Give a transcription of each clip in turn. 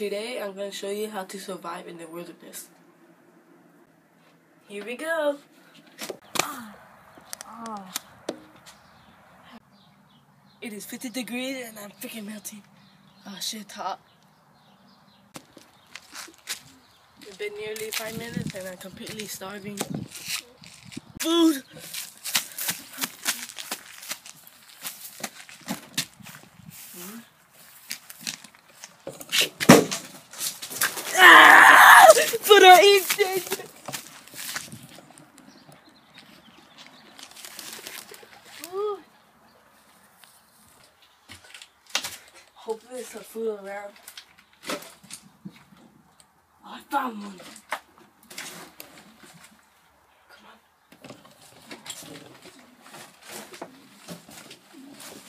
Today I'm going to show you how to survive in the wilderness. Here we go. It is 50 degrees and I'm freaking melting. Oh shit, hot. It's been nearly five minutes and I'm completely starving. Food! Ah! Hopefully there's some food around. Oh, I found one. Come on.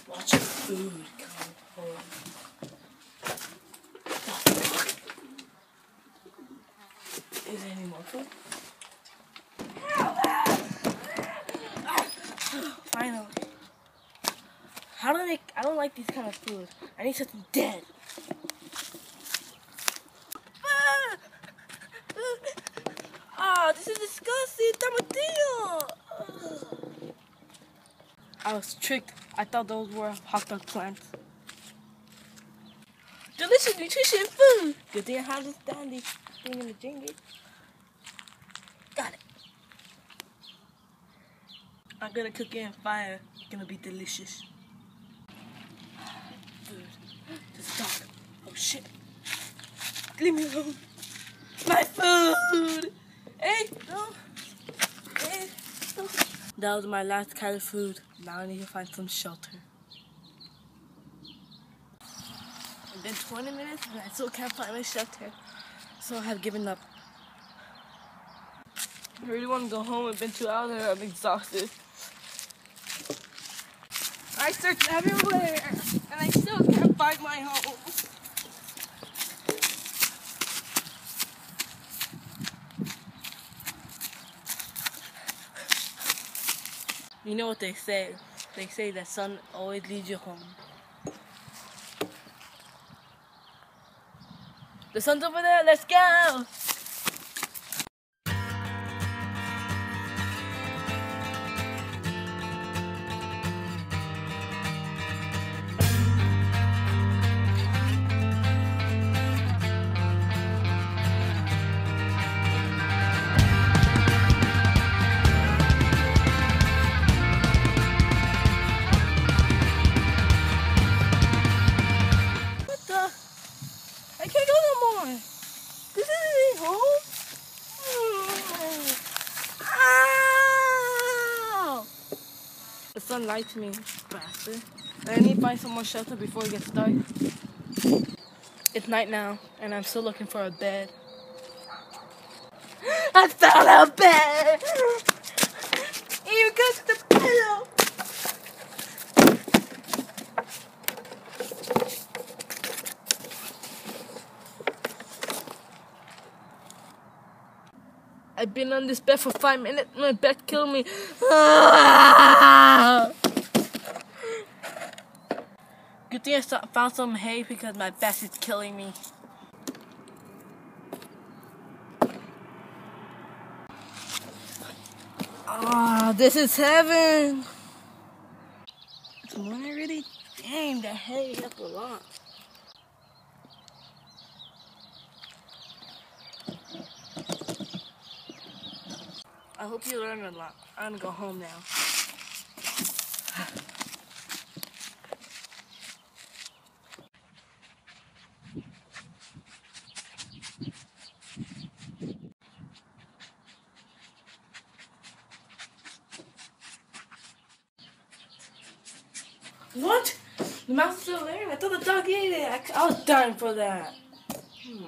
Watch food come home. Is there any more food? How do they? I don't like these kind of food. I need something dead. Ah! Ah, this is disgusting. Tomatillo. Ah. I was tricked. I thought those were hot dog plants. Delicious nutrition food. Good thing I have this dandy thing in the jingle. Got it. I'm gonna cook it in fire. It's gonna be delicious. Food. This dog. Oh shit. Leave me alone. My food! Hey, no. Hey, no. That was my last kind of food. Now I need to find some shelter. It's been 20 minutes and I still can't find my shelter. So I have given up. I really want to go home. It's been two hours and I'm exhausted. I searched everywhere and I still can't find my home. You know what they say? They say that sun always leads you home. The sun's over there, let's go! Sun lied to me, bastard. I need to find some more shelter before it gets dark. It's night now, and I'm still looking for a bed. I found a bed! You got the pillow! I've been on this bed for five minutes. My bed killed me. Good thing I found some hay because my back is killing me. Ah, this is heaven. It's morning already. Dang, the hay up a lot. I hope you learned a lot. I'm gonna go home now. What? The mouse is still there? I thought the dog ate it. I, was dying for that. Hmm.